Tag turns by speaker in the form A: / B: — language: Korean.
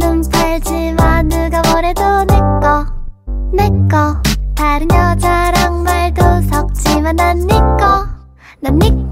A: 눈 팔지마 누가 뭐래도 내꺼 내꺼 다른 여자랑 말도 섞지만 난 네 니꺼 난 니꺼